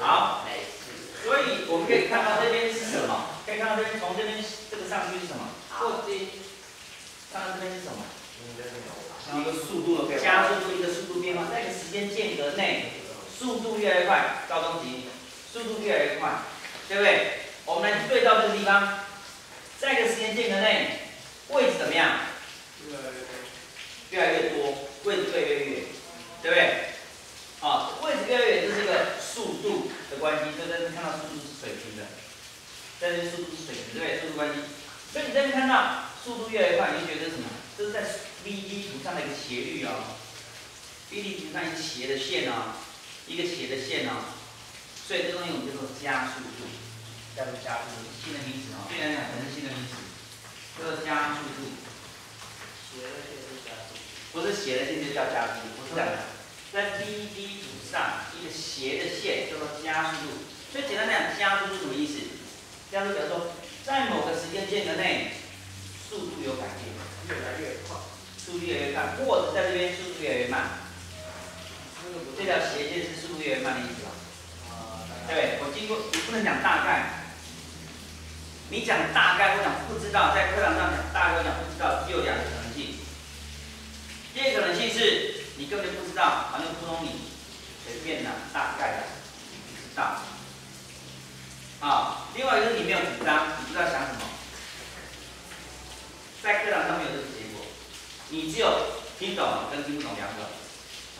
好没事。所以我们可以看到这边是什么？可以看到这边从这边这个上去是什么？好，看到这边是什么？一个速度的变化。加速度一个速度变化，在一个时间间隔内，速度越来越快，高中级，速度越来越快，对不对？我们来对照这个地方，在一个时间间隔内，位置怎么样？越来越多，位置越来越远，对不对？啊，位置越来越远，这是一个速度的关系，所以在这边看到速度是水平的，在这速度是水平，对不对？速度关系，所以你这边看到速度越来越快，你就觉得什么？这是在 V D 图上的一个斜率哦，V D 图上一个斜的线哦，一个斜的线哦，所以这东西我们叫做加速度，叫做加速度，新的名词哦，对你来讲可能是新的名词，叫做加速度。不是斜的线就叫加速度，不是这样的。在 b d 组上一个斜的线叫做加速度，所以简单来讲，加速度什么意思？加速度表示说，在某个时间间隔内，速度有改变，越来越快。速度越来越快，或者在这边速度越来越慢。这条斜线是速度越来越慢的意思吧？对？我经过，你不能讲大概，你讲大概我讲不知道，在课堂上讲大概或讲不知道，只有两个可能性。第一个可能性是你根本就不知道，反正糊弄你，随便的大概的知道。啊，另外一个你没有主张，你不知道想什么，在课堂上面有这个结果，你只有听懂跟听不懂两种。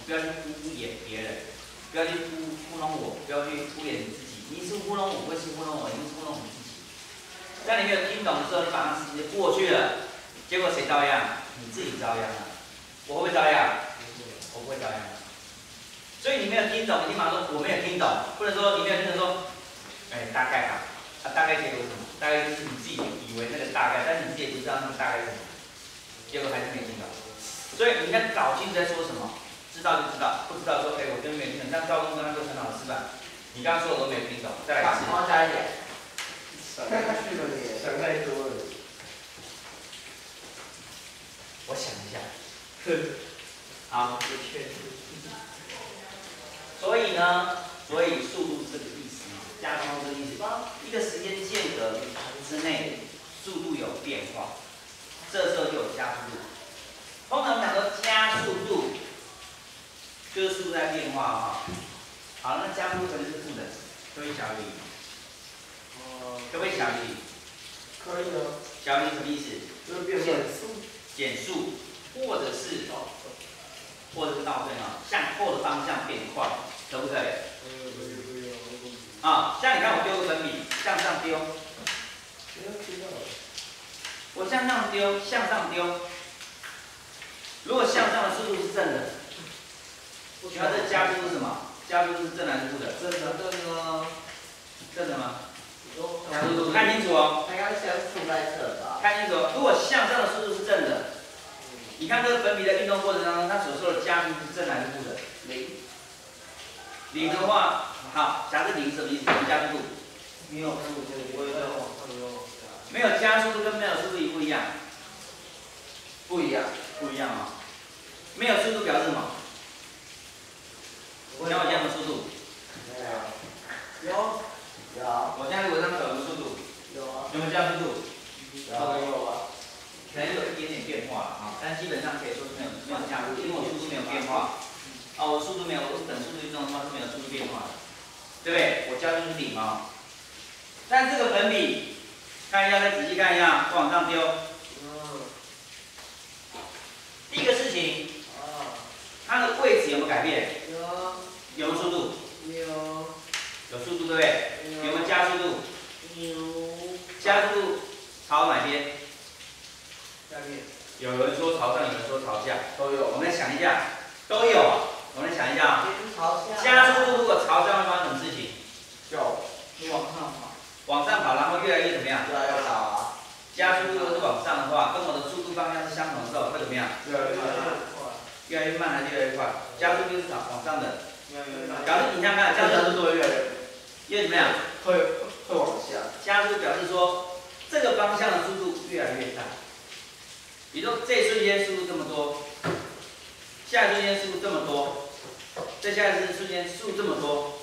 不要去敷衍别人，不要去糊糊弄我，不要去敷衍你自己。你是糊弄我，不是糊弄我，你是糊弄你自己。在你没有听懂的时候，你马上事情就过去了，结果谁遭殃？你自己遭殃了。我会不会遭殃？会遭殃的。所以你没有听懂，你马上说我没有听懂，或者说你没有听懂说，哎，大概吧，啊，大概结果是什么？大概就是你自己以为那个大概，但是你自己也不知道那个大概是什么，结果还是没听懂。所以你应该搞清楚在说什么。知道就知道，不知道说，哎，我真没听懂。像赵东刚刚说很好的示范，你刚刚说我都没有听懂，再来一次。多加一点。想太去了，想太多了。我想一下。好。所以呢，所以速度是这个意思啊，加速这个意思。一个时间间隔之内，速度有变化，这时候就有加速度。通常我们讲说加速度。就是速度在变化哈，好，那加速度肯定是负的，可以小于零。哦。可不可以小于零？可以啊。小于零什么意思？就是变减速。减速，或者是哦，或者是倒退啊，向后的方向变快，可不可以？啊，像你看我丢个粉笔，向上丢。我向上丢，向上丢。如果向上的速度是正的。你看这加速是什么？加速是正还是负的？正的，正的。正的吗？加速度看清楚哦。它要先负在侧的。看清楚，如果向上的速度是正的，你看这个粉笔在运动过程当中，它所受的加速是正还是负的？零。零的话，好，假设零什么意思？加速度。没有速度，不会再往上溜。没有加速度跟没有速度一不一样？不一样，不一样啊。没有速度表示什么？像我这样的速度，没有，有，有。我现在如果这样走的速度，有啊。有没有这样速度？有，有啊。可能有一点点变化啊，但基本上可以说是没有没有加速，因为我速度没有变化。啊，我速度没有，我是等速度运动的话是没有速度变化的，对不对？我加速是零啊。但这个粉笔，看一下，再仔细看一下，往上丢。嗯。第一个事情，啊，它的位置有没有改变？有。有没有速度？有。有速度对不对？有没有加速度？有。加速度朝哪边？下面。有人说朝上，有人说朝下，都有。我们来想一下，都有。我们想一下啊。加速度如果朝上会发生什么事情？就往上跑。往上跑，然后越来越怎么样？越来越少啊。加速度如果是往上的话，跟我的速度方向是相同的时候，会怎么样？越来越快。越来越慢还是越来越快？加速度是朝往上的。表示你看看，加速度会越来越，越怎么样？会会往下。加速表示说，这个方向的速度越来越大。比如说这一瞬间速度这么多，下一瞬间速度这么多，在下一瞬间速这么多，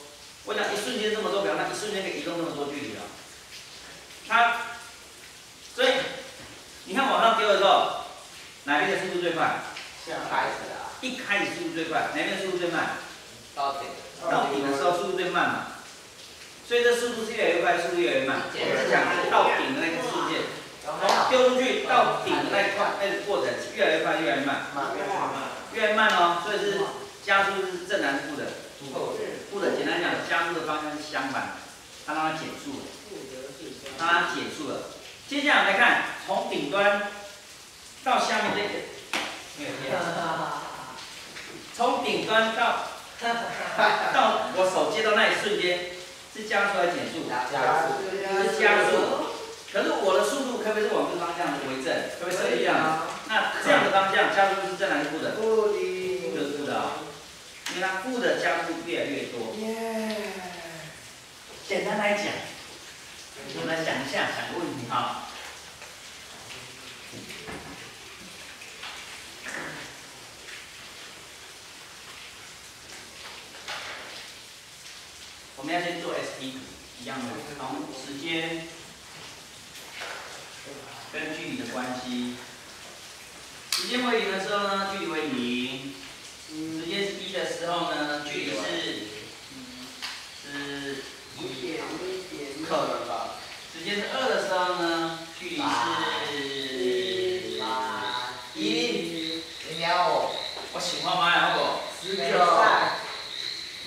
我讲一瞬间这么多，表示它一瞬间可以移动这么多距离啊。它，所以你看往上丢的时候，哪边的速度最快？下开始啊，一开始速度最快，哪边速度最慢？到顶，到顶的时候速度最慢嘛。所以这速度是越来越快，速度越来越慢。减我是讲到顶的那个瞬间，从丢出去到顶的那一块那个过程是越来越快，越来越慢，慢越慢，越慢哦。所以是加速是正还是负的？负的。简单讲，加速的方向是相反的，它让它减速了，让它减速了。接下来来看，从顶端到下面这个，没有接。从顶端到到我手接到那一瞬间，是加速还是减速？加速，是加速。可是我的速度可不可以是往这个方向为正？可不可以是这样的？那这样加速是正还是负的？负的，就是负的啊，因为它负的加速越来越多。简单来讲，我们来想一下，想个问题啊。我们要先做 S P 一样的，从时间跟距离的关系。时间为零的时候呢，距离为零；时间是一的时候呢，距离是是一点一点可能吧，时间是二的时候呢，距离是八一零点五，我喜欢买好不？十九，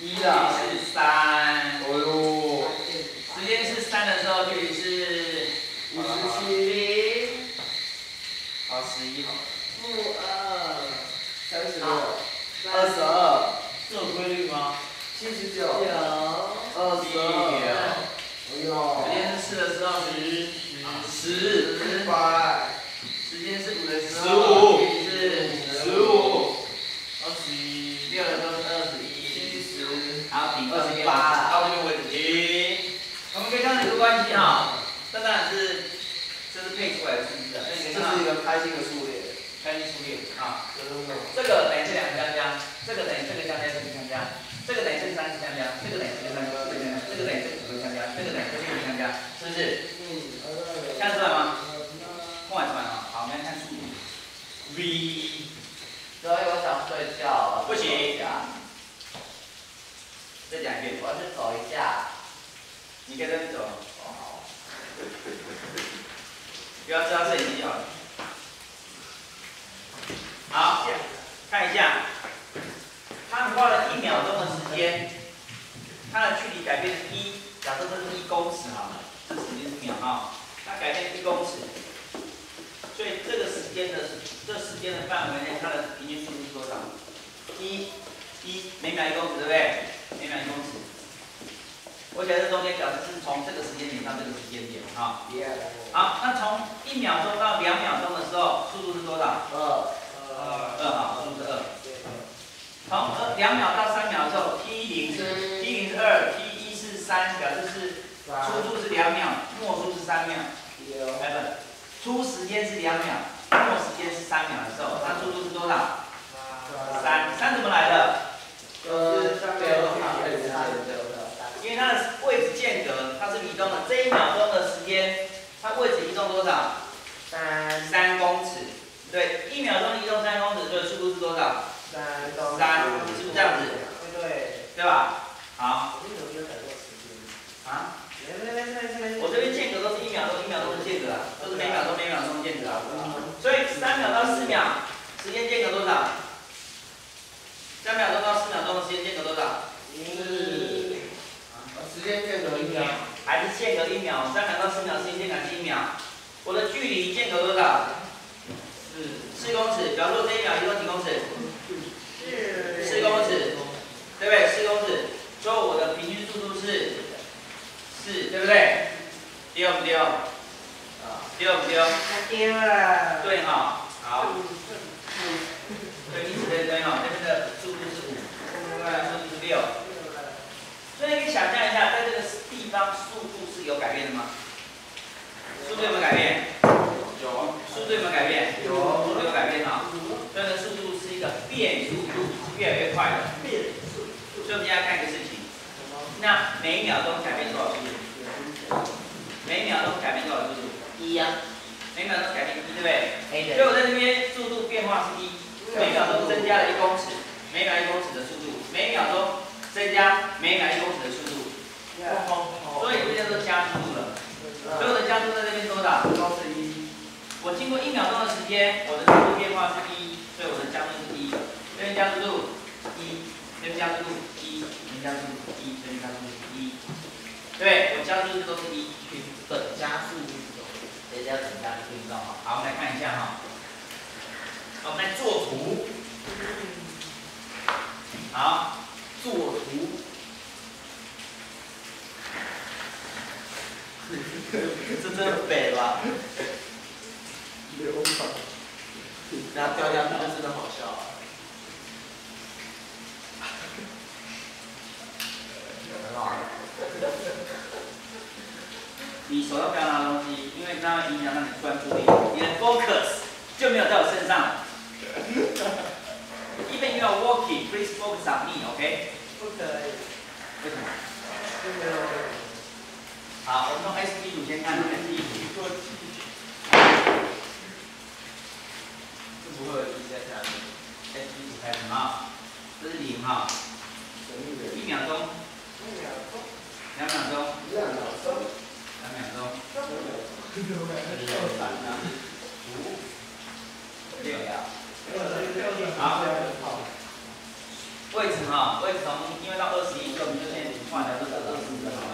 一的是三，哦哟，时间是三的时候，距离是五十七，好十一好了。负二，三十六，二十二，这有规律吗？七十九，二十二，哎时呦，间是四的时候十十，一百，时间是五的十，五距离是十五，二十一，六的时候是二十一，七十，好，二十八到这边为止停。我们可以看到有个关系哈，这当然是这是配出来的数字啊，这是一个开心的数列，开心数列啊，这个等于这两个相加，这个等于这个相加，这个相加，这个等于这个三个相加，这个等于这个三个相加，这个等于这个五个相加，这个等于这个六个相加，是不是？嗯，看得出来吗？看得出来啊。好，我们来看数。V 所以我想睡觉，不行再讲一遍，我要去走一下，你可以这边走，哦好，不要知道摄影机就好了。好，看一下，他花了一秒钟的时间，它的距离改变是一，假设这是一公尺好了，这时间是秒啊，它改变一公尺，所以这个时间的这时间的范围内，它的平均速度是多少？一，一每秒一公尺，对不对？每秒一公尺。我写在这中间，表示是从这个时间点到这个时间点哈。好，那从一秒钟到两秒钟的时候，速度是多少？二，二，二好，速度是二。从二两秒到三秒的时候，t 零是 t 零是二，t 一是三，表示是初速是两秒，末速是三秒。六，哎不，初时间是两秒，末时间是三秒的时候，它速度是多少？三，三怎么来的？呃，上面有因为它的位置间隔，它是移动的，这一秒钟的时间，它位置移动多少？三，三公尺。对，一秒钟移动三公尺，所以速度是多少？三，三，是不是这样子？对对，对吧？好，我们有没有改过时间？啊，没没没没没，我这边间隔都是一秒钟一秒钟的间隔啊，都是每秒钟每秒钟的间隔啊。所以三秒到四秒，时间间隔多少？三秒钟到四秒钟的时间间隔多少？一，时间间隔一秒，还是间隔一秒？三秒到四秒，时间间隔是一秒。我的距离间隔多少？四，四公尺。假如说这一秒一共几公尺？公尺，对不对？四公尺，所以我的平均速度是四，对不对？丢不丢？丢不丢？太丢了，对哈，好，对，一直对对哈，这边的速度是五，这边速度是六，所以你想象一下，在这个地方速度是有改变的吗？速度有没有改变？有，速度有没有改变？有速度有改变哈，所以呢，速度是一个变速度，是越来越快了。所以我们现在看一个事情，那每一秒钟改变多少速度？每秒钟改变多少速度？一呀每秒钟改变一，对不对所以我在这边速度变化是一，每秒钟增加了一公尺，每秒一公尺的速度，每秒钟增加每秒一公尺的速度，所以这叫做加速度了。所以我的加速在这边多少？都是一，我经过一秒钟的时间，我的速度变化是一，所以我的加速是一。这边加速度一，这边加速度一，这边加速度一，这边加速度一。对，我加速度都是一。等加速度，谁叫等加速度好？好，我们来看一下哈。好我们来做图。好，做图。这真的北吧？流氓，然后掉下去就真的好笑啊！很好。你手要不要拿东西，因为它会影响到你的专注力，你的 focus 就没有在我身上了。Even you are walking, please focus on me, OK？不可以，为什么？好，我们用 S D 图先看 S。做气，就不会有一在下面。S D 图开始哈，这是零哈，一秒钟，两秒钟，两秒钟，两秒钟，三秒钟，六三啊，五，六。好，位置哈，位置从因为到二十一，个我们就先画条都是二十就好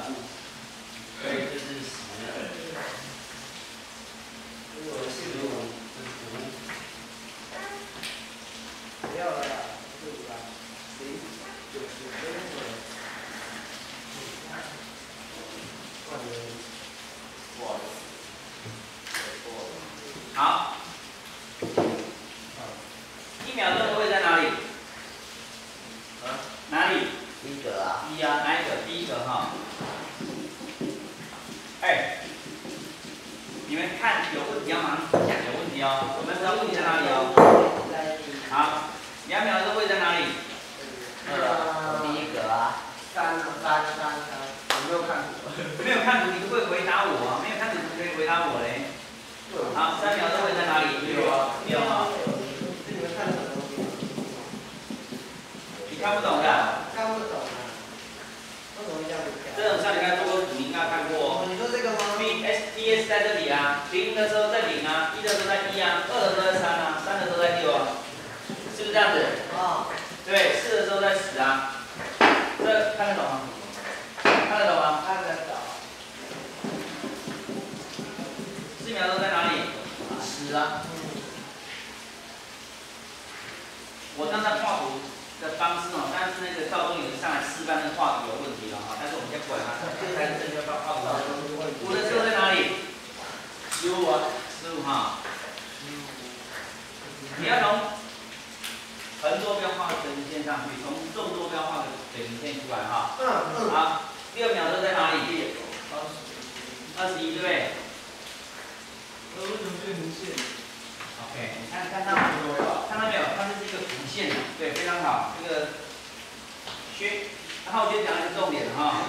学，然后我就讲一个重点哈。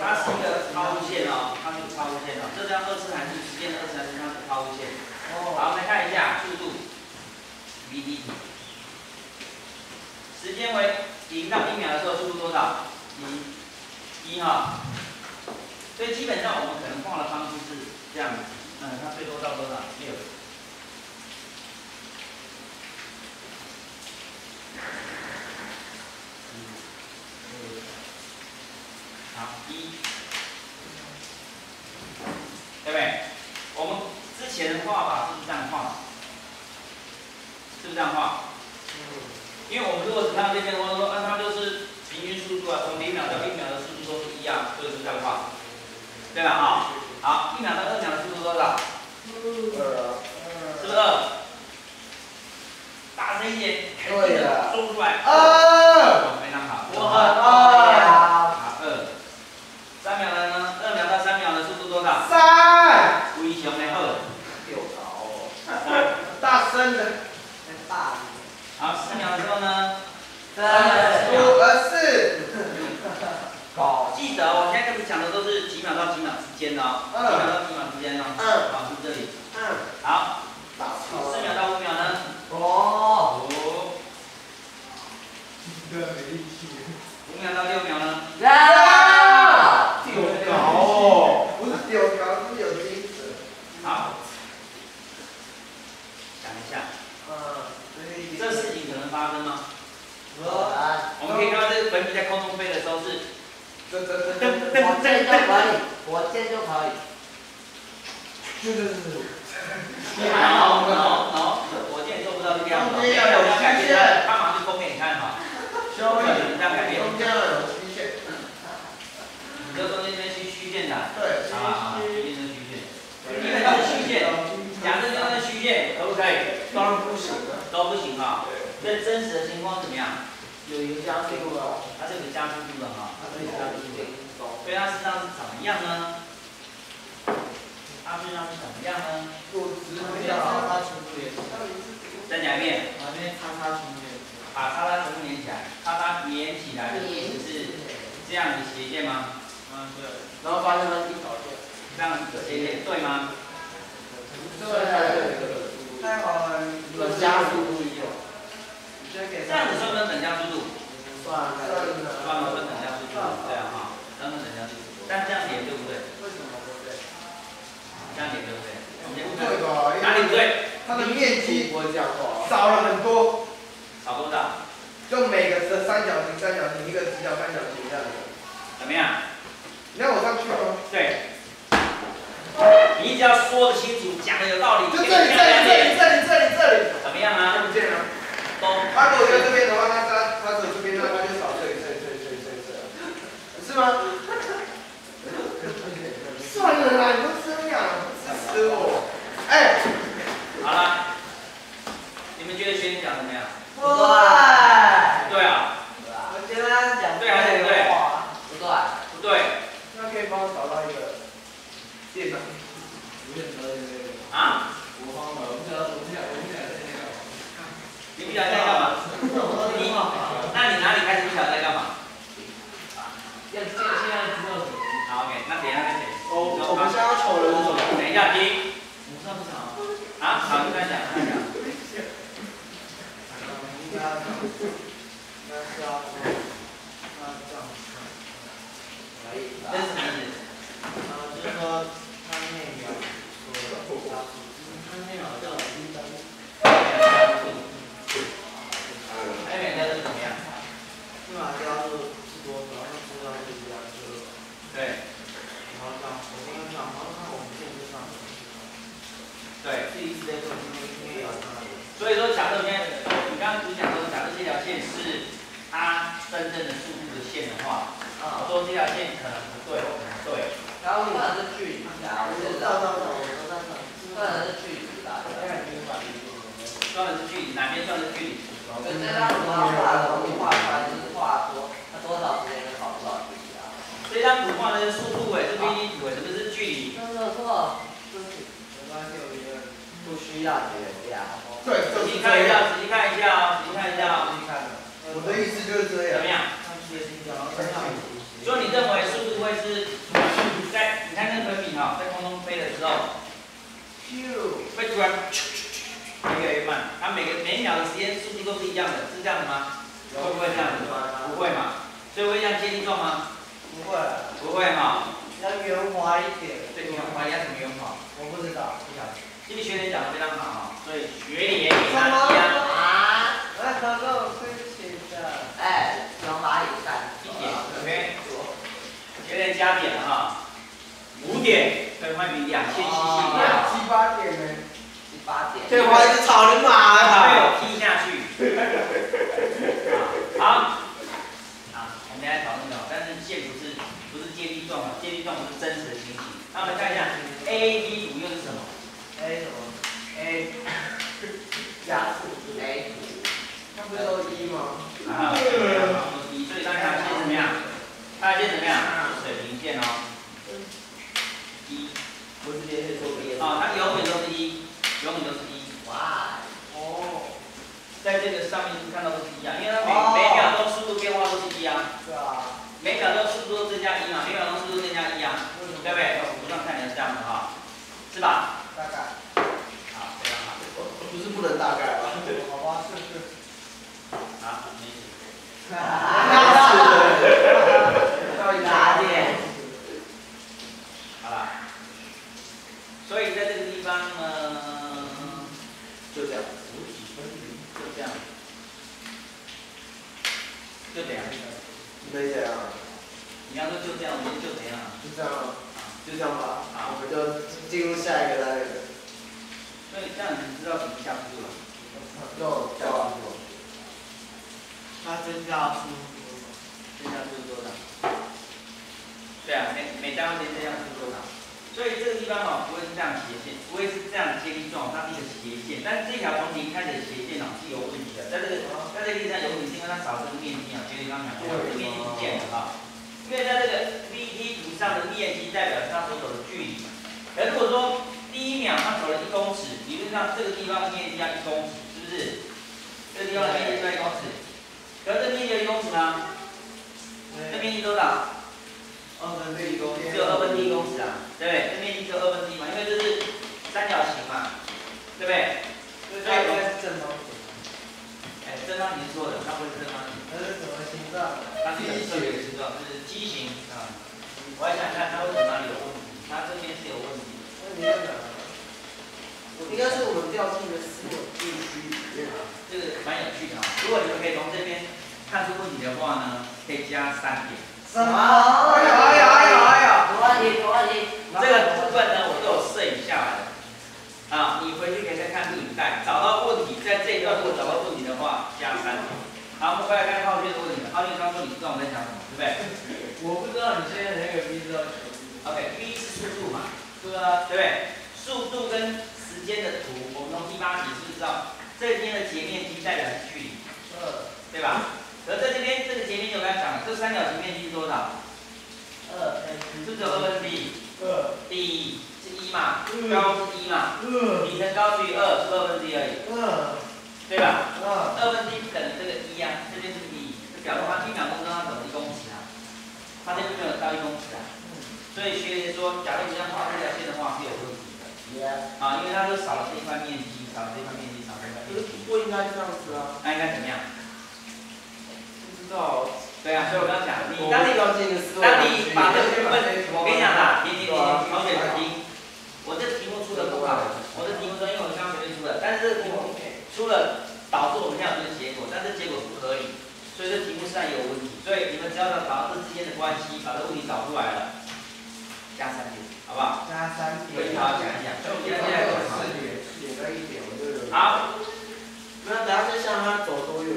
它是一个抛物线哦，它是抛物线哦，这叫二次函数，时间的二次函数，它是抛物线。好，我们看一下速度，v d t，时间为零到一秒的时候，速度多少？一，一哈。所以基本上我们可能画的方式是这样子，嗯，它最多到多少？六。好，一，对不对？我们之前的画法是不是这样画？是不是这样画？因为我们如果只看这边的话，说，啊，它就是平均速度啊，从零秒到一秒的速度都是一样，所以是这样画，对吧？啊，好，一秒到二秒的速度多少？二是不是二？大声一点，对的说不出来。二。哦，非常好。我很二。好，二。三秒的呢？二秒到三秒的速度多少？三。非常的好。六高哦。大声真的。好，四秒的时候呢，三五二四。狗记得我现在跟你讲的都是几秒到几秒之间的哦，嗯几秒到几秒之间哦。嗯好，是这里。嗯。好，四秒到五秒呢？哦，五。对，没力气。五秒到六秒呢？呀，丢高哦，不是丢高，是有精神。好，想一下，嗯，所以这事情可能发生吗？我我们可以看到这个粉笔在空中飞的时候是这这这噔这火箭就可以，火箭就可以。这这这。no no no，火箭做不到这个样子，中间要有这样改变曲线它，它马上就封给你看哈，修不可能这样改变，中间要有曲线。你这中间这边是虚线的，对，啊，虚线是虚线，基本上是虚线，假设这样的虚线可不可以？当然不行了。都不行哈，这真实的情况怎么样？有一个加速度了，它是有加速度的哈，它是有加速度的。走所以它实际上是怎么样呢？它实际上是怎么样呢？我直不掉，它全部连。再讲一遍，把这些叉叉全部连。把叉叉全部连起来，叉叉连起来的意思是这样子斜线吗？嗯，对。然后发现它一条线。这样子斜线对吗？对对对。太好加速度一点。这样子算不算等价速度？算了，算了，算等价速度，对啊哈，算等价速度。但这样连对不对？这样不对？哪里不对？它的面积。少了很多，少多少？就每个是三角形、三角形，一个直角三角形这样子。怎么样？你让我上去吗？对。你只要说得清楚，讲的有道理，就这里，这里，这里，这里，这里，这里。怎么样啊？看不见啊。都他如果在这边的话，他他他走这边，那他就少这里，这里，这里，这里，这里，这里，是吗？算了啦，你都这样，支持我。哎，好了。你们觉得学姐讲怎么样？不对，对啊，我觉得他讲对还是不对？不对，不对那可以帮我找到一个电脑。啊？我慌了，我不知道，我不想，我不想在那个。你不晓得在干嘛？你，那你哪里开始不晓得在干嘛？要现现在知道什么？等一下听。我知道不长啊？好，你再讲，再讲。应该要这样，应该是要说，那这样。可以这是什么意思？呃，就是说他那秒说加速，他那秒叫低灯。还有两个是怎么样？立马加速是多少？那知道是加速。对，然后这样，我刚刚讲，然后看我们电视上。对。自己一直在做，因为因为要看那个。所以说，假设现在你刚刚只讲说，假设这条线是它真正的速度的线的话，我说这条线可能不对，可能对。然后可能是距离啊，我知道，知道，我知道，可能是距离啦。算的是距离，哪边算是距离？可是他图画画的画出来就是画说他多少时间能跑多少距离啊？这张图画的是速度哎，是 v 图哎，什么是距离？没有错，就是不需要绝对啊。对，仔就是这样。细看一下，仔细看一下哦，仔细看一下哦，我的意思就是这样。怎么样？就你认为速度会是在你看那个粉笔哈，在空中飞的时候，会突然越来越慢，它每个每一秒的时间速度都是一样的，是这样的吗？会不会这样子？不会嘛？所以会像接力状吗？不会，不会哈。要圆滑一点。对，圆滑，你要怎么圆滑？我不知道。不晓得。这个学姐讲的非常好哈，所以学也给他加啊？那可乐亏钱的。哎，用蚂蚁干一点，OK。学姐加点了哈，五点可以换比两千 CC 一样。七八点呢？七八点。对，我一直草人马被啊！我踢下去。好，好，我们来讨论哦，但是线不是状哦，接力状不是真实的情形。那我们看一下 A B 图又是什么 A 什么？A 加速 A 图。那不是都一吗？啊？一，所以它条线怎么样？它的线怎么样？水平线哦。一，不是连续做 B 哦，它永远都是一，永远都是一。哇，哦，在这个上面看到都是一样，因为它每每秒钟速度变化都是一样，是啊，每秒钟速度都增加一嘛，每秒钟速度增加一啊，对不对？从图上看起来是这样的哈，是吧？大概，好，非常好，不是不能大概吧？好吧，是是。好，没事。哪点？好了，所以在这个地方呢，就这样。就这样，就这样。你可以这样，你要说就这样，我们就怎样？就这样，就这样吧。啊我们就进入下一个单元。那你这样你知道什么加速了？就这样。它增加速增加多少？对啊，每每单位增加速度多少？所以这个地方哦，不会是这样斜线，不会是这样接力状，它是一个斜线。但是这条从零开始的斜线哦是有问题的，在这个在这个地方有问题，是因为它少了这个面积啊，就刚刚讲过，这个面积不见了哈。因为在这个 VT 图上的面积代表是它所走的距离。而如果说第一秒它走了一公尺，理论上这个地方的面积要一公尺，是不是？这个地方的面积要一公尺，可是这面积有一公尺吗？这面积多少？二分之一公只有二分之一公尺啊，对不对？这面积只有二分之一嘛，因为这是三角形嘛，对不对？所以它应该是正方形。哎，正方形是错的，它不是正方形，它是什么形状？它是一个特别的形状，是畸形啊。我还想看它为什么哪里有问题，它这边是有问题。那你在哪？应该是我们掉进的思维地区里面啊。这个蛮有趣的啊。如果你们可以从这边看出问题的话呢，可以加三点。什么？哎呦哎呦这个部分呢，我都有摄影下来的。啊，你回去可以再看录影带，找到问题，在这一段如果找到问题的话，加三点。好，我们回来看浩轩的问题了。浩轩刚说你知道我们在讲什么，对不对？我不知道你现在那个 V 知道什么。OK，V 是速度嘛，对啊。对不对？速度跟时间的图，我们从第八题是不是知道这边的截面积代表是距离，二对吧？而在这边这个截面积我刚才讲了，这三角形面积是多少？二是不是有二分之一？二底是一嘛，高是一嘛，二底乘高除以二是二分之一而已，二对吧？二。二分之一等于这个一啊，这边是一，这表示它一秒钟跟它走一公尺啊，它这边没有到一公尺啊，所以学姐说，假如你要画这条线的话是有问题的啊，因为它就少了这一块面积，少了这一块面积，少了这一块面积，不应该这样子啊。那应该怎么样？不知道。对啊，所以我刚刚讲，你我当你当你把这个部分，我跟你讲啦，听听听，啊同学听，我这题目出的不好，我这题目说，因为我刚刚随便出的，但是这个题目出了，导致我们现在有这个结果，但是结果不合理，所以这题目上也有问题，所以你们只要找到这之间的关系，把这问题找出来了，加三点，好不好？加三点。回去好好讲一讲，所以我们现在现在做什么？四点，四点点，我就有。好，那等下就像他走多远？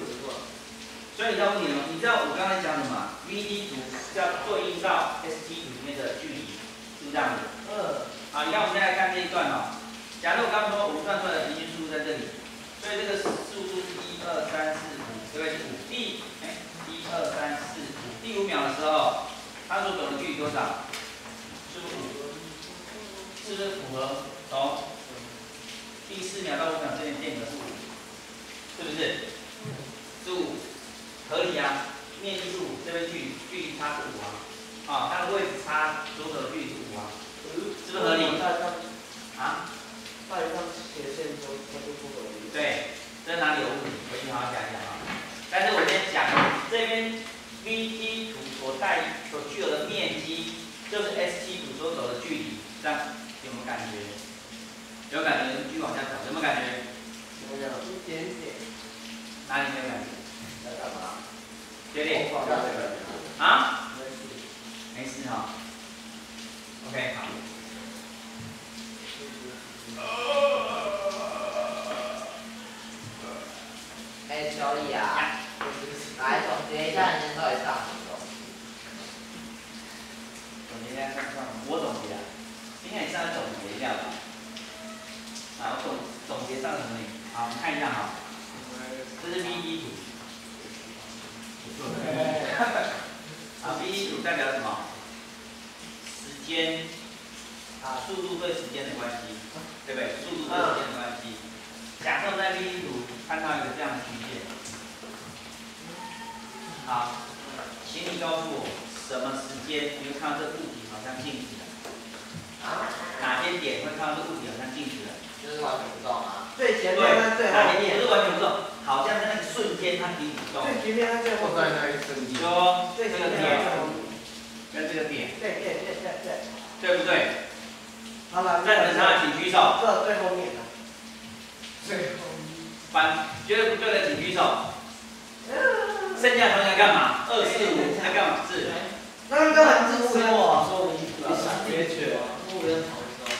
所以你知道问题了吗？你知道我刚才讲什么？VD 图要对应到 ST 图里面的距离，是不是这样子？二好，你看我们现在看这一段哦。假如我刚刚说我们算出来的平均速度在这里，所以这个速度是一二三四五，对不对？是五。第哎，一二三四五，第五秒的时候，它所走的距离多少？是不是五？是不是符合从第四秒到五秒之间间隔是五？是不？是五，合理啊。面积是五，这边距离距离差是五啊，啊，它的位置差所走的距离是五啊，是合理？带上啊？带上斜线就它就不合理。对，这哪里有问题？回去好好讲一讲啊。但是我先讲这边 VT 图所带所具有的面积，就是 ST 图所走的距离，这样有没有感觉？有感觉，继续往下走，有没有感觉？怎么样？一点点。哪里没有感觉？在干嘛？决定放下这个。啊？没事。没事哈。OK，好。哎，小李啊，来总结一下你今天到底上什么？总结一下上上，我总结啊，今天也上来总结一下吧。啊，我总总结上什么？好，我们看一下哈，这是 VD 图。啊，VD 组代表什么？时间啊，速度对时间的关系，对不对？速度对时间的关系。假设在第一图，看到一个这样的曲线。好，请你告诉我什么时间你会看到这物体好像静止了？啊，哪些点会看到这物体好像静止了？就是完全不动啊。最前对，面和最后面哪些点不，是完全不动，好像在那个瞬间它停止不动。最前面和最后面，那一瞬间说这个点跟这个点，对对对对对，对不对？好了，赞成他的请举手，这最后面的，最后反觉得不对的请举手。剩下同学干嘛？二四五在干嘛？是。那个很自私哦。别去了。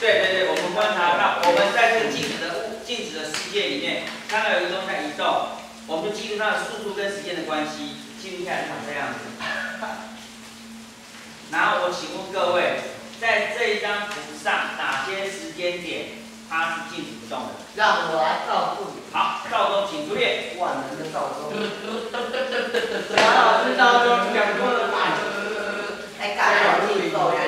对对对，我们观察到，我们在这个静止的物、静止的世界里面，看到有一个东西在移动，我们就记录它的速度跟时间的关系，记录下来长这样子。然后我请问各位，在这一张图上，哪些时间点它是静止不动的？让我来告诉你，好，赵钟请出列。万能的赵钟。杨老师闹钟讲过了吧？哎，干扰你奏乐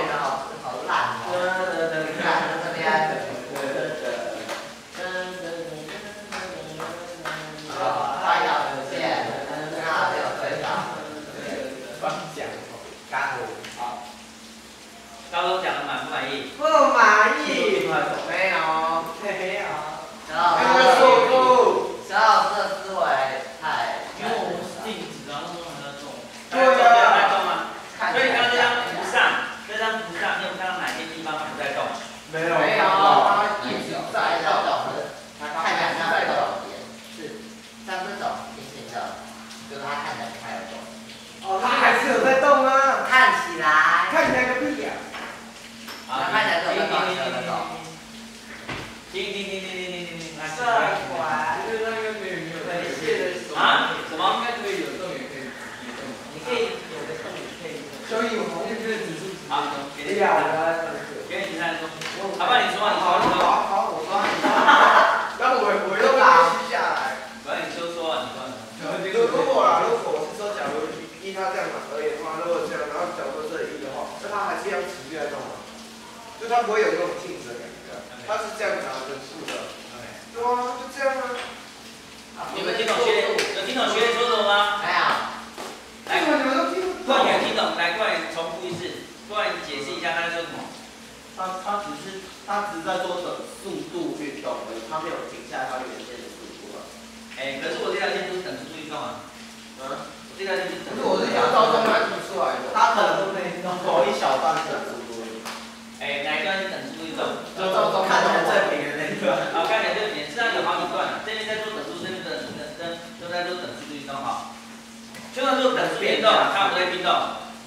动，它不会运动，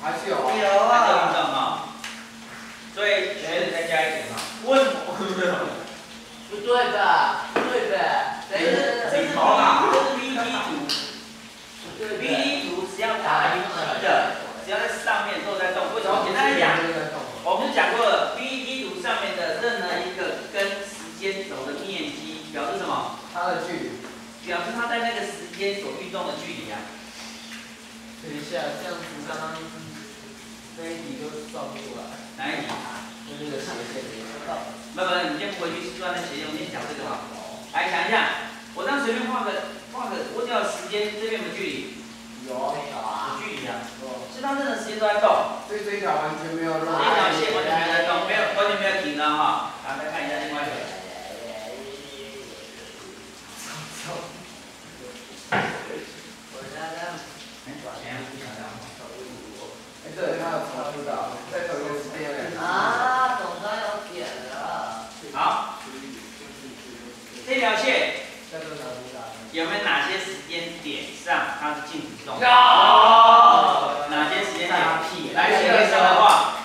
还是有。有它在动哈。所以学生再加一点哈。为什么？不对的，不对的，这是这是图，PPT 图只要打进去的，只要在上面都在动。为什么？简单来讲，我们就讲过了，PPT 图上面的任何一个跟时间轴的面积表示什么？它的距离。表示它在那个时间所运动的距离啊。等一下，这样子刚刚那一题就算不出来，哪一题？就那个斜线那个。不不，你先不回去算那斜线，我们先讲这个哈。来想一下，我这样随便画个画个，我只要时间这边有没有距离？有，没有啊有，距离啊，哦。是它任何时间都在动，所以这一条完全没有这任何。条线完全没有在动，没有完全没有停了哈。来再看一下另外一个。我在那。哎，怎样？不想要。哎，对，他有重复到，在同一个时间有两次。啊，总算有点了。好，这条线。有没有哪些时间点上它是静止动？有哪些时间点？来，谁会说的话？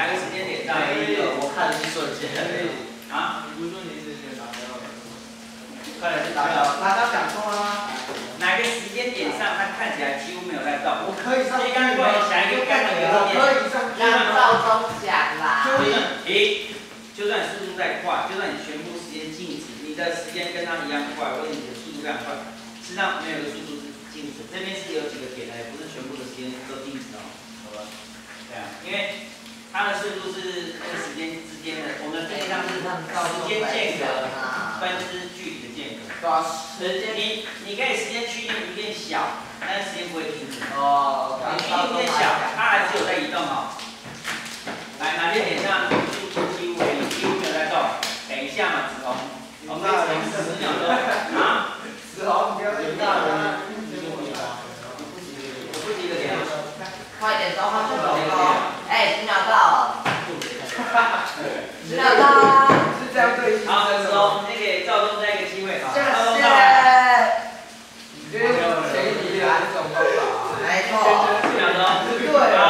哪个时间点上？没有，我看的是手机。啊？你不是说你是学打表的？快点去打表，拿到奖错了吗？哪个时间点上他看起来几乎没有在动？我可以上。刚刚想一个干的表点。可以上。让闹钟响啦。就是，诶，就算你速度再快，就算你全部时间静止，你的时间跟他一样快，或者你的速度一样快，实际上没有速度是静止。这边是有几个点的，也不是全部的时间都静止的，好吧？对啊，因为。它的速度是跟时间之间的，我们的一是时间间隔，分之距离的间隔，对间？你你可以时间区间变小，但是时间不会停止。哦，你区间变小，它还是有在移动哦。来，哪些点上速度几乎没几乎没有在动？等一下嘛，子龙，我们从十秒钟啊，子龙，轮到我了，轮到我了，快点召唤助手啊！哎，十秒到。十秒到。是这样对。好，很松，先给赵东再一个机会。谢谢。你这是前一哪一种方法？没错。对。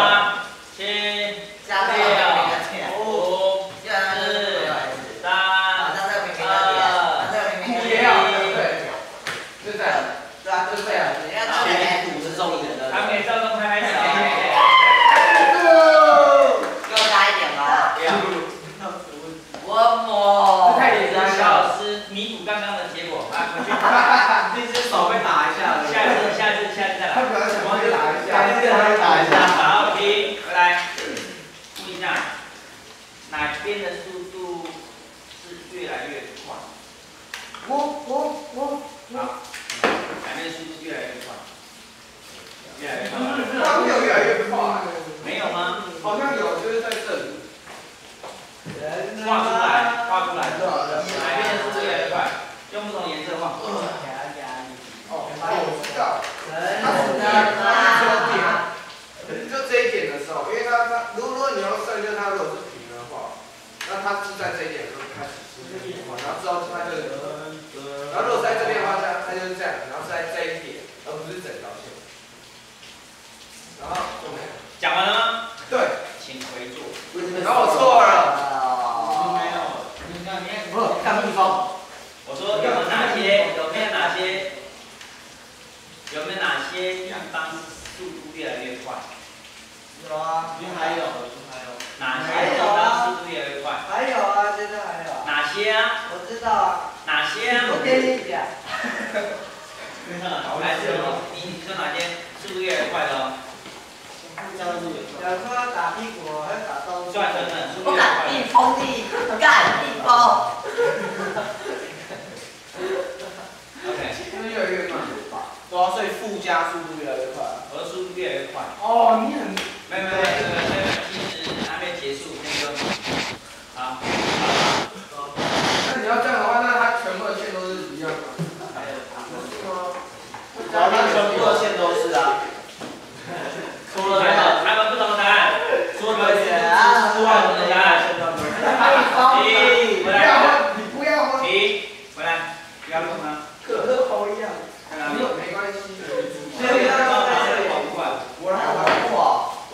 有啊，还有，还有，哪些？速度越来越快。还有啊，现在还有。哪些啊？我知道啊。哪些啊？我给你讲。你你说哪些速度越来越快的？附。说打屁股，还打刀。转转转，不敢地，敢包。越来越。对啊，所以附加速度越来越快，我的速度越来越快。哦，你很。没有没有，那个那个还没结束，那个好，好，那你要这样的话，那他全部的线都是一样的。还有旁吗？那全部的线都是啊。出了没有？还有不同的答案，出了没有？出了不同的答案。一，回来。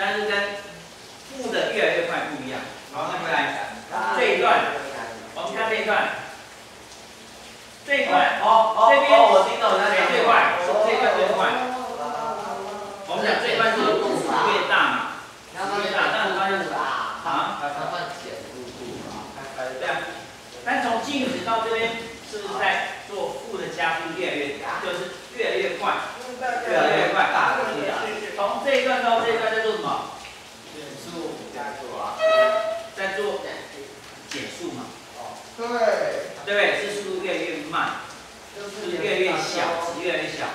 但是跟负的越来越快不一样。好，那回来这一段，我们看这一段，这一段哦哦，这边我听懂了，谁最快？这一段最快。我们讲这一段是速度越大嘛，越大，但是发现啊，啊，它换减速度啊，对啊，但从静止到这边，是不是在做负的加速越来越，就是越来越快，越来越快。从这一段到这一段在做什么？减速加速啊，在做减速嘛，对，对不对？是速度越来越慢，是越来越小，值越来越小，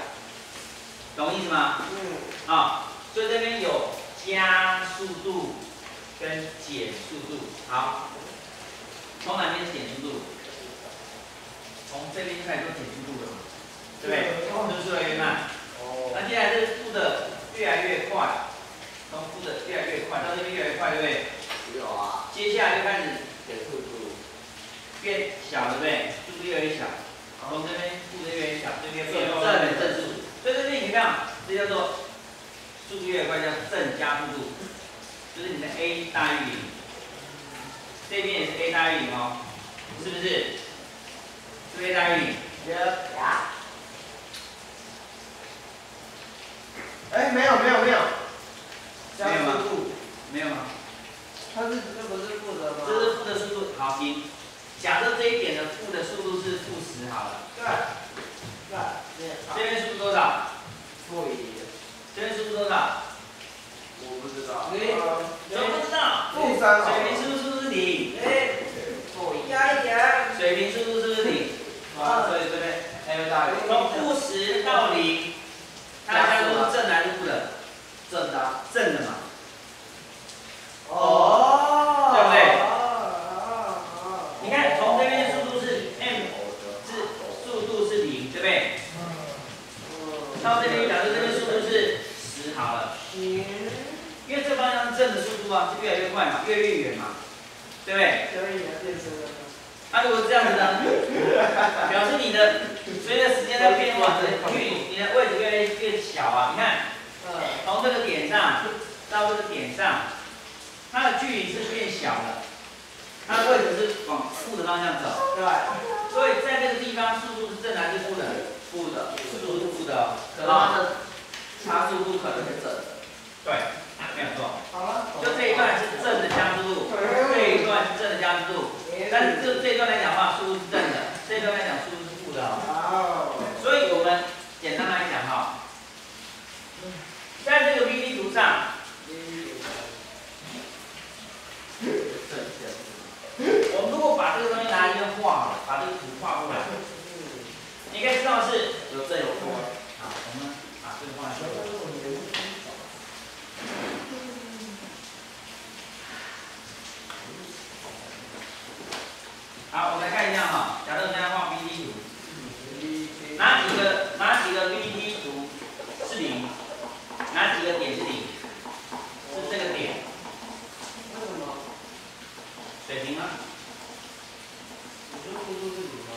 懂意思吗？嗯，啊，所以这边有加速度跟减速度。好，从哪边减速度？从这边开始做减速度了嘛，对不对？就是越来越慢。哦，那接下来是负的越来越快，从负的越来越快到这边越来越快，对不对？有啊，接下来就开始减速度，变小，对不对？速度越来越小，从这边负的越来越小，这边变正正的正数。所以这边你看，这叫做速度越快，叫正加速度，就是你的 a 大于零，这边也是 a 大于零哦，是不是？是不是 a 大于零？呀，哎，没有没有没有，加没有吗速度，没有吗？它是这不是负的吗？这是负的速度，好行。假设这一点的负的速度是负十好了，对，对，这边速度多少？负一，这边速度多少？我不知道，诶呃怎么不知道？负三水平速度是不是零？哎，负一，加一点，水平速度是不是零？啊，所以这边 a 大于从负十到零，它的加速度是正还是负的？正的，正的嘛。哦，对不对啊你看从这边速度是 m 是速度是零，对不对？到这边表示这边速度是十好了，行，因为这方向是正的速度啊，是越来越快嘛，越来越远嘛，对不对？所以你要变身了。那、如果是这样子呢？表示你的随着时间在变化，你的距离、你的位置越来越越小啊。你看，嗯，从这个点上到这个点上，它的距离是变小了，它的位置是往负的方向走。对，所以在这个地方，速度是正还是负的？负的，速度是负的哦。可能它的差速度可能是正的，对，没有错。好了，就这一段是正的加速度，这一段是正的加速度，但是这这一段来讲的话，速度是正的，这一段来讲速度是负的哦。好，所以我们简单来讲哈，在这个 PPT 图上，正线，我们如果把这个东西拿一个画好了，把这个图画过来，你可以知道是有正有负，好，我们把这个画出来。好，我们来看一下哈，假设我们现在画 PPT 图，哪几个哪几个 PPT 图是零，哪几个点是零？是这个点为什么？水平吗？你说速度是零吗？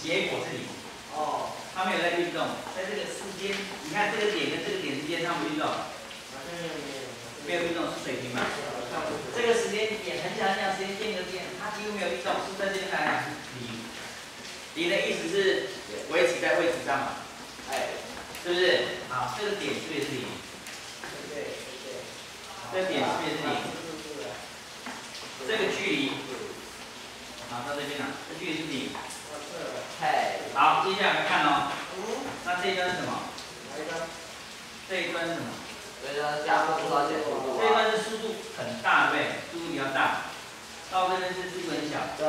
结果是零，哦，它没有在运动，在这个之间，你看这个点跟这个点之间它们运动，好像没有没有，没有运动是水平嘛？好像不这个时间点很小很小时间间隔点，它几乎没有运动，是不是在这边来讲是零？零的意思是维持在位置上嘛，哎，是不是？好，这个点是不是也是零？对对对，这个点是不是也是零？是的，这个距离，好，到这边了，这距离是零。啊对了，嘿，好，接下来来看哦，嗯，那这一端是什么？哪一个？这一端是什么？所以呢，加速度到减速度这一啊，段是速度很大，对不对？速度比较大，到这边是速度很小。对，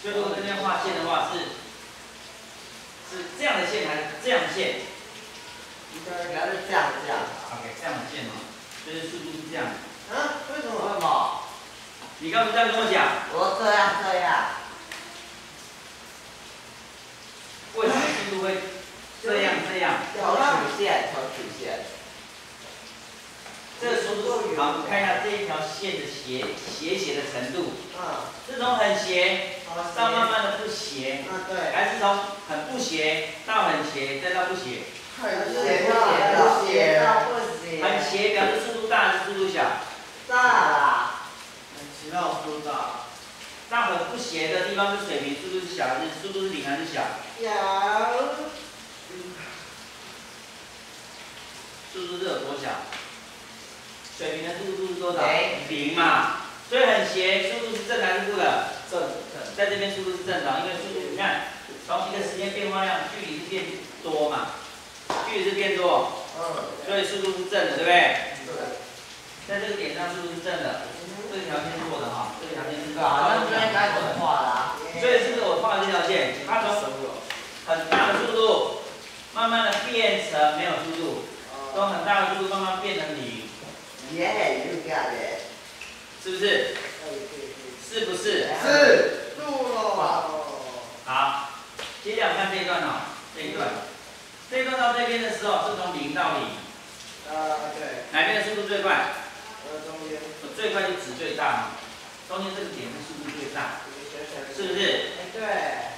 所以如果这边画线的话，是是这样的线还是这样的线应该应该是这样这样，？OK，这样的线嘛，就是速度是这样。啊？为什为么？什么？你刚才这样跟我讲，我这样这样，为什么速度会这样这样，调曲线，调曲线。这个速度，好，我们看一下这一条线的斜斜斜的程度，嗯，是从很斜到慢慢的不斜，嗯对。还是从很不斜到很斜再到不斜？很斜斜到了，斜到不斜。很斜表示速度大还是速度小？大啦。很奇妙说大，那很不斜的地方是水平，速度是小还是速度是零还是小？有。速度是有多小？水平的速度是多少？零零嘛，所以很斜，速度是正还是负的？正正，在这边速度是正的，因为速度你看，从一个时间变化量，距离是变多嘛，距离是变多，嗯。所以速度是正的，对不对？对。在这个点上速度是正的，这条线是错的哈，这条线是对啊，那这边该怎么画啦？所以是不是我画的这条线，它从很大的速度，慢慢的变成没有速度，从很大的速度慢慢变成零，耶，就这样的。是不是？是不是？是，住了。好，接下来我们看这一段哦，这一段，这一段到这边的时候是从零到零，啊对，哪边的速度最快？呃中间，我最快就值最大嘛，中间这个点的速度最大，是不是？哎，对。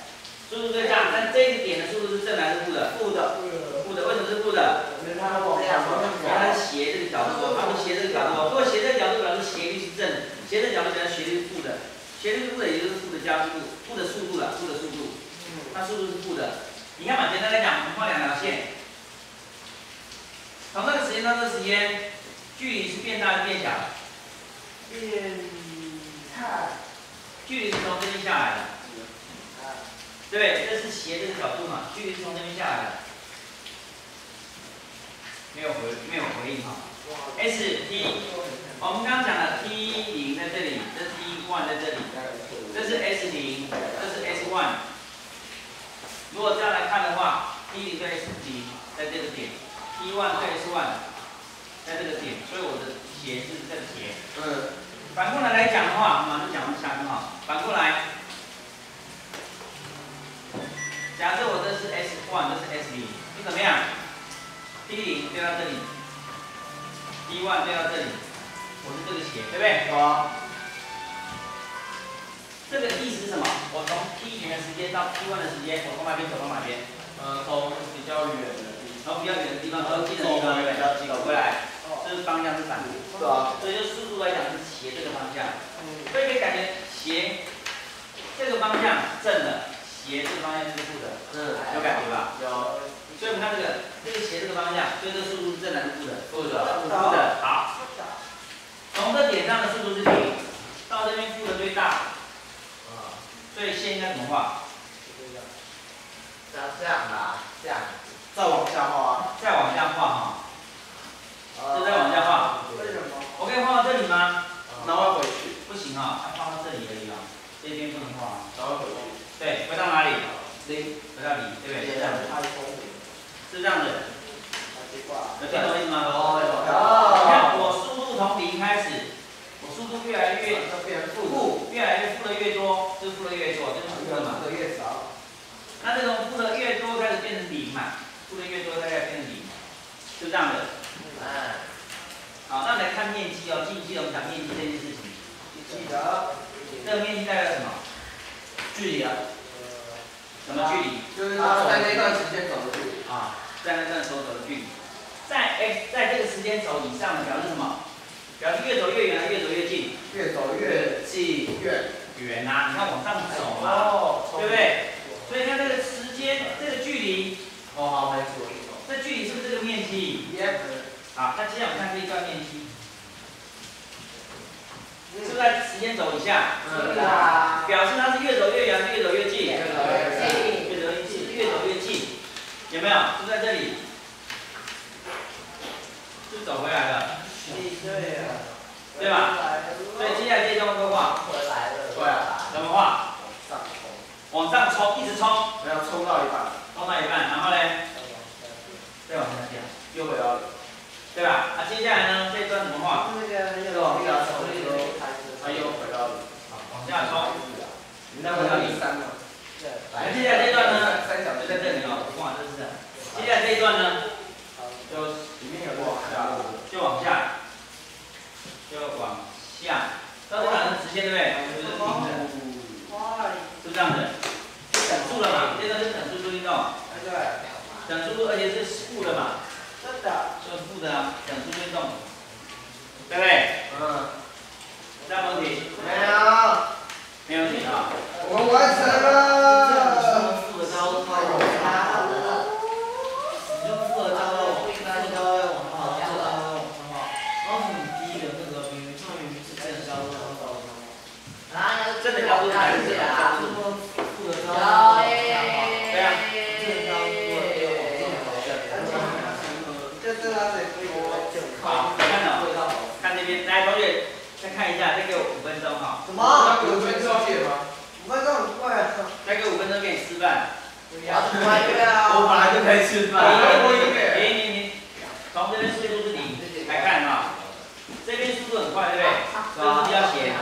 速度最大，但这一点的速度是正还是负的？负的，负的，为什么是负的？因为它是斜这个角度，它不斜这个角度。如果斜这个角度表示斜率是正的，斜这个角度表示斜率是负的，斜率是负的，也就是负的加速度，负的速度了，负的速度，它速度是负的。你看嘛，简单来讲，我们画两条线，从这个时间到这个时间，距离是变大还是变小？变大。距离是从这边下来的，对不对？这是斜这个角度嘛，距离是从这边下来的。没有回，没有回应哈。S T，我们刚刚讲的 T 零在这里，这是 T one 在这里，这是 S 零，这是 S one。如果这样来看的话，T 零对 S 零在这个点，T one 对 S one 在这个点，所以我的斜是这个斜。嗯，反过来来讲的话，马上讲完下很好。反过来，假设我这是 S one，这是 S 零，你怎么样？T 零对到这里，T one 对到这里，我是这个斜，对不对？好，这个意思是什么？我从 T 零的时间到 T one 的时间，我从哪边走到哪边？呃，从比较远的地从比较远的地方到近的地方，对不对？走回来，这是方向是反的。是啊，所以就速度来讲是斜这个方向。嗯，所以可以感觉斜这个方向正的，斜这个方向是负的，嗯。有感觉吧？有，所以我们看这个，这个斜这个方向，所以这个速度是正还是负的？负的，负的。好，从这点上的速度是零，到这边负的最大，所以线应该怎么画？像这样啦，这样。再往下画啊，再往下画哈，就再往下画。为什么？我可以画到这里吗？然后回去，不行啊，要画到这里而已啊，这边不能画啊。然后回去，对，回到哪里？零，回到零，对不对？是这样子，是这样子，有听懂意思吗？哦你看我速度从零开始，我速度越来越这变负，负，越来越负的越多，就负的越多，就是负的嘛。负的越少，那这种负的越多开始变成零嘛，负的越多开始变成零，就这样的。嗯。好，那来看面积哦，记不记得我们讲面积这件事情？记得，这个面积代表什么？距离啊。什么距离？就是他在那段时间走的距离，啊，在那段时候走的距离，在 x 在这个时间轴以上的表示什么？表示越走越远，越走越近。越走越近，越，远啊，你看往上走嘛，哦对不？对？所以看这个时间，这个距离，哦，好，没错，这距离是不是这个面积？耶，好，那接下来我们看这一段面积，是不是在时间轴以下？是啊。表示它是越走越远，越走越近，有没有？就在这里？就走回来了，对呀，对吧？所以接下来这一段会画？回来了。对啊。怎么画？上冲，往上冲，一直冲，没有冲到一半，冲到一半，然后呢，再往下降，又回到了，对吧？啊，接下来呢，这一段怎么画？那个那个往下走，那个开始。他又回到零，往下冲，再回到零。三嘛，对。那接下来这段呢？在这里哦，不画，这是接下来这一段呢，就里面有往下就往下，就往下，到这两个直线对不对？就是平的，是这样的，就等速了嘛，这段是等速度运动，对，等速度而且是负的嘛，真的。就是负的啊，等速度运动，对不对？嗯，这样没问题，没有，没有问题啊。我们完成了。负的高太有差了。你就负的高到不应该就往好，下了。高到很好。然后你第一个那个明明上明明是正高高高高，啊，真的角度还是这样啊。就说负的高高高诶。对啊正高负的要往正高这这他得可以好，看到，看这边，来同学再看一下，再给我五分钟哈，什么？有分钟解吗？五分钟很快啊。再给五分钟给你示范。要？我本来就吃饭。停停停，从这边速度是零来看哈，这边速度很快，对不对？这是比较斜，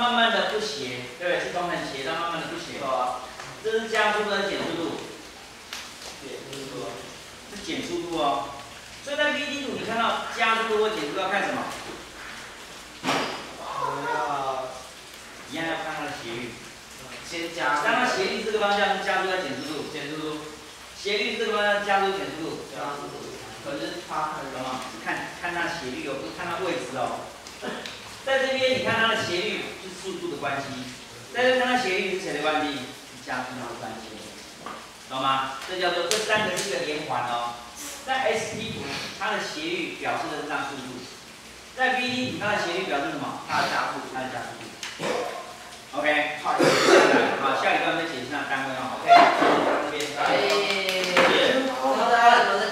慢慢的不斜，对不对？是从很斜到慢慢的不斜，这是加速度还是减速度？是减速度哦。所以在 VD 图你看到加速度或减速度要看什么？要一样要看它的斜率。先加当它斜率这个方向是加速还是减速度？减速度。斜率这个方向加速度减速度？加速度，可是它很懂吗？看看它斜率哦，不是看它位置哦。在这边你看它的斜率是速度的关系，在这看它斜率是谁的关系？是加速度的关系，懂吗？这叫做这三个是一个连环哦。在 S T 图它的斜率表示的是让速度，在 V D 图它的斜率表示什么？它的加速。它的加速度。OK，好，下一段再解释一下单位哦。OK，这边。哎。好的，好的。